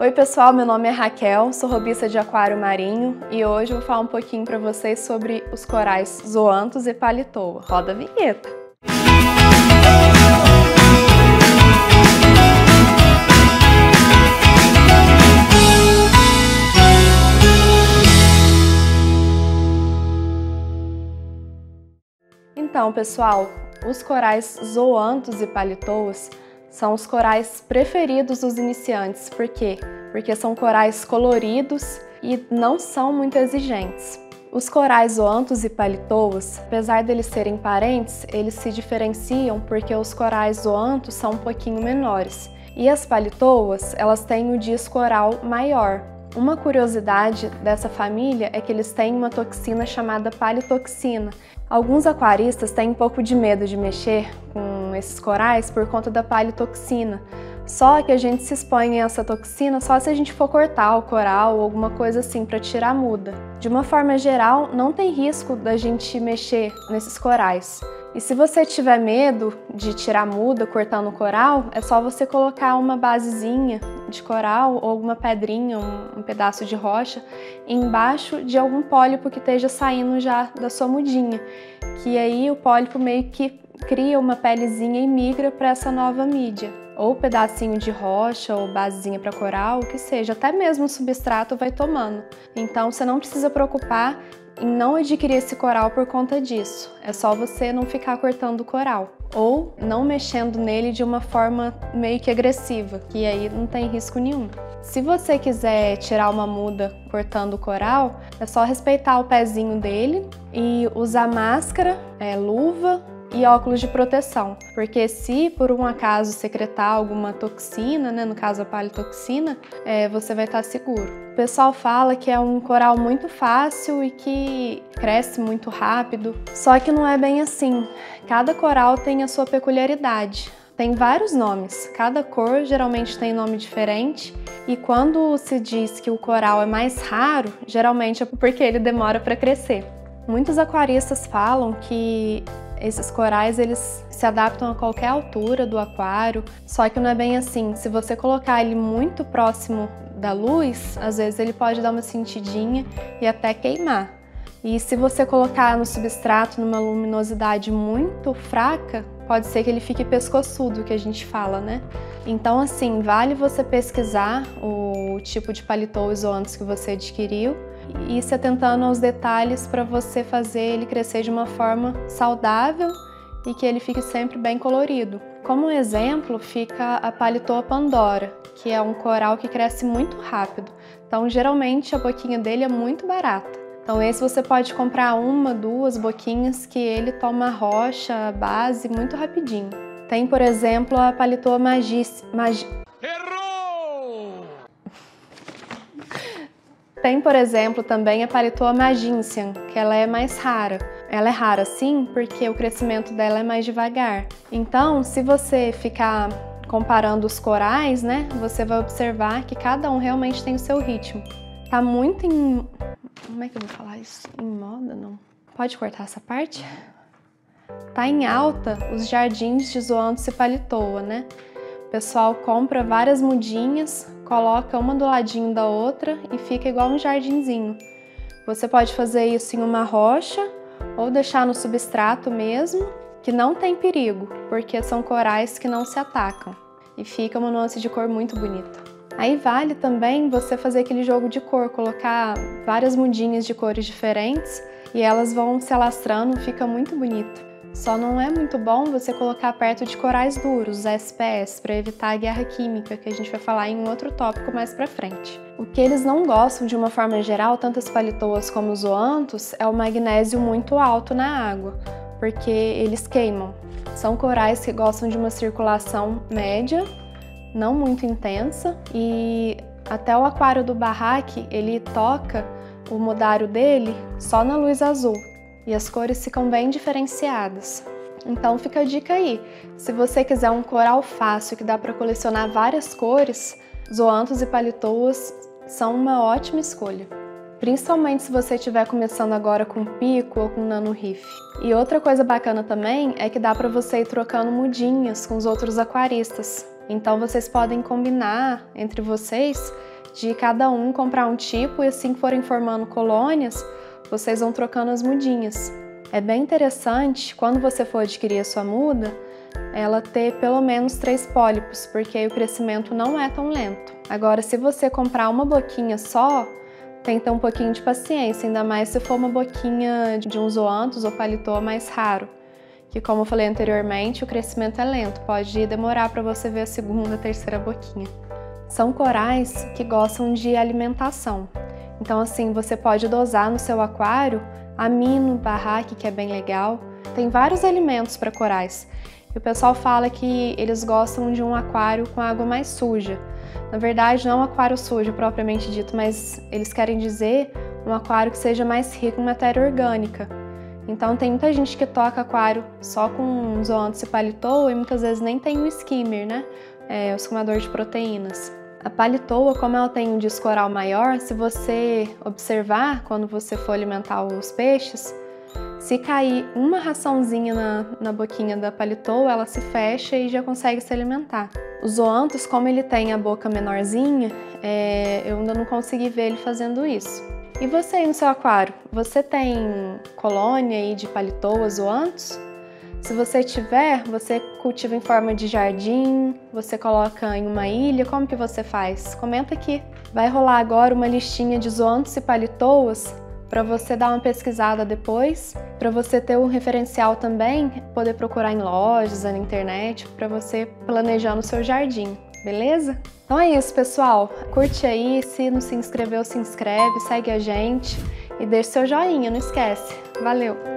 Oi pessoal, meu nome é Raquel, sou robista de aquário marinho e hoje eu vou falar um pouquinho para vocês sobre os corais zoantos e palitoa. Roda a vinheta! Então, pessoal, os corais zoantos e palitoas são os corais preferidos dos iniciantes. Por quê? Porque são corais coloridos e não são muito exigentes. Os corais zoantos e palitoas, apesar deles serem parentes, eles se diferenciam porque os corais zoantos são um pouquinho menores. E as palitoas, elas têm o disco oral maior. Uma curiosidade dessa família é que eles têm uma toxina chamada palitoxina. Alguns aquaristas têm um pouco de medo de mexer com esses corais por conta da palitoxina. Só que a gente se expõe a essa toxina só se a gente for cortar o coral ou alguma coisa assim para tirar a muda. De uma forma geral, não tem risco da gente mexer nesses corais. E se você tiver medo de tirar muda cortando coral, é só você colocar uma basezinha de coral ou alguma pedrinha, um, um pedaço de rocha embaixo de algum pólipo que esteja saindo já da sua mudinha, que aí o pólipo meio que cria uma pelezinha e migra para essa nova mídia. Ou pedacinho de rocha ou basezinha para coral, o que seja, até mesmo o substrato vai tomando. Então você não precisa preocupar em não adquirir esse coral por conta disso. É só você não ficar cortando o coral ou não mexendo nele de uma forma meio que agressiva, que aí não tem risco nenhum. Se você quiser tirar uma muda cortando o coral, é só respeitar o pezinho dele e usar máscara, é, luva e óculos de proteção, porque se por um acaso secretar alguma toxina, né, no caso a palitoxina, é, você vai estar seguro. O pessoal fala que é um coral muito fácil e que cresce muito rápido, só que não é bem assim. Cada coral tem a sua peculiaridade. Tem vários nomes, cada cor geralmente tem nome diferente, e quando se diz que o coral é mais raro, geralmente é porque ele demora para crescer. Muitos aquaristas falam que esses corais eles se adaptam a qualquer altura do aquário, só que não é bem assim. Se você colocar ele muito próximo da luz, às vezes ele pode dar uma sentidinha e até queimar. E se você colocar no substrato numa luminosidade muito fraca, pode ser que ele fique pescoçudo, que a gente fala, né? Então, assim, vale você pesquisar o tipo de paletó isolantes que você adquiriu e se atentando aos detalhes para você fazer ele crescer de uma forma saudável e que ele fique sempre bem colorido. Como exemplo, fica a Palitoa Pandora, que é um coral que cresce muito rápido. Então, geralmente a boquinha dele é muito barata. Então, esse você pode comprar uma, duas boquinhas que ele toma rocha, base muito rapidinho. Tem, por exemplo, a Palitoa Magis... Mag... Tem, por exemplo, também a Palitoa Magincian, que ela é mais rara. Ela é rara sim, porque o crescimento dela é mais devagar. Então, se você ficar comparando os corais, né, você vai observar que cada um realmente tem o seu ritmo. Tá muito em... Como é que eu vou falar isso? Em moda, não? Pode cortar essa parte? Tá em alta os jardins de Zoanthus e Palitoa, né? O pessoal compra várias mudinhas, coloca uma do ladinho da outra e fica igual um jardinzinho. Você pode fazer isso em uma rocha ou deixar no substrato mesmo, que não tem perigo, porque são corais que não se atacam e fica uma nuance de cor muito bonita. Aí vale também você fazer aquele jogo de cor, colocar várias mudinhas de cores diferentes e elas vão se alastrando, fica muito bonito. Só não é muito bom você colocar perto de corais duros, SPS, para evitar a guerra química, que a gente vai falar em um outro tópico mais para frente. O que eles não gostam de uma forma geral, tanto as palitoas como os zoantos, é o magnésio muito alto na água, porque eles queimam. São corais que gostam de uma circulação média, não muito intensa, e até o aquário do barraque, ele toca o modário dele só na luz azul, e as cores ficam bem diferenciadas. Então fica a dica aí, se você quiser um coral fácil que dá para colecionar várias cores, zoantos e palitoas são uma ótima escolha. Principalmente se você estiver começando agora com pico ou com nano riff. E outra coisa bacana também é que dá para você ir trocando mudinhas com os outros aquaristas. Então vocês podem combinar entre vocês de cada um comprar um tipo e assim forem formando colônias, vocês vão trocando as mudinhas. É bem interessante quando você for adquirir a sua muda, ela ter pelo menos três pólipos, porque aí o crescimento não é tão lento. Agora, se você comprar uma boquinha só, tem que ter um pouquinho de paciência, ainda mais se for uma boquinha de um zoanthus ou paletó mais raro, que como eu falei anteriormente, o crescimento é lento, pode demorar para você ver a segunda, terceira boquinha. São corais que gostam de alimentação, então assim, você pode dosar no seu aquário amino, barraque, que é bem legal. Tem vários alimentos para corais. E o pessoal fala que eles gostam de um aquário com água mais suja, na verdade, não um aquário sujo propriamente dito, mas eles querem dizer um aquário que seja mais rico em matéria orgânica. Então tem muita gente que toca aquário só com zoanthus e palitoa e muitas vezes nem tem o skimmer, né? É, o escumador de proteínas. A palitoa, como ela tem um disco oral maior, se você observar quando você for alimentar os peixes, se cair uma raçãozinha na, na boquinha da palitoa, ela se fecha e já consegue se alimentar. Os zoanthus, como ele tem a boca menorzinha, é, eu ainda não consegui ver ele fazendo isso. E você aí no seu aquário, você tem colônia aí de palitoas, zoanthus? Se você tiver, você cultiva em forma de jardim, você coloca em uma ilha, como que você faz? Comenta aqui. Vai rolar agora uma listinha de zoanthus e palitoas para você dar uma pesquisada depois, para você ter um referencial também, poder procurar em lojas, na internet, para você planejar no seu jardim, beleza? Então é isso, pessoal. Curte aí, se não se inscreveu, se inscreve, segue a gente e deixe seu joinha, não esquece. Valeu!